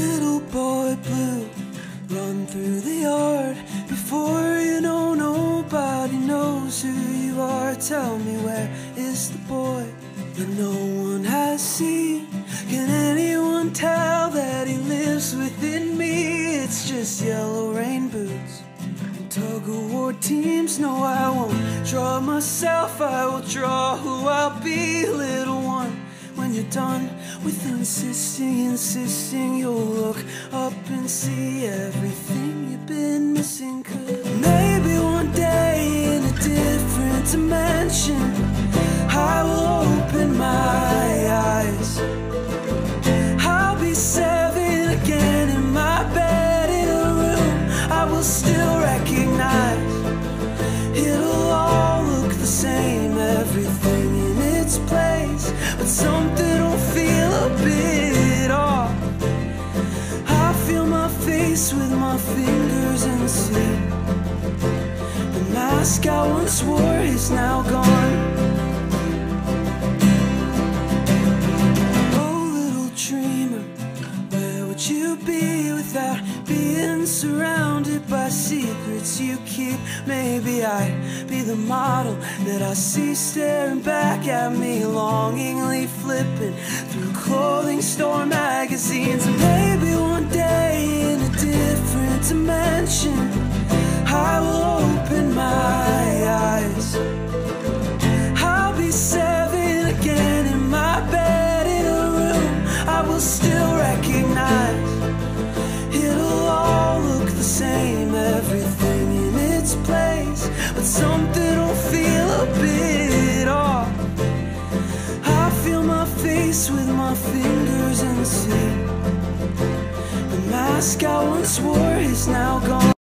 Little boy blue, run through the yard before you know nobody knows who you are. Tell me where is the boy that no one has seen? Can anyone tell that he lives within me? It's just yellow rain boots. Tug of war teams, no, I won't draw myself, I will draw who I'll be, done with insisting, insisting, you'll look up and see everything you've been missing. Cause maybe one day in a different dimension, I will open my eyes. I'll be seven again in my bed in a room I will still recognize. It'll all look the same, everything in its place, my fingers and see the mask I once wore is now gone. Oh, little dreamer, where would you be without being surrounded by secrets you keep? Maybe I'd be the model that I see staring back at me, longingly flipping through clothing store magazines. And something will feel a bit off. I feel my face with my fingers and see the mask I once wore is now gone.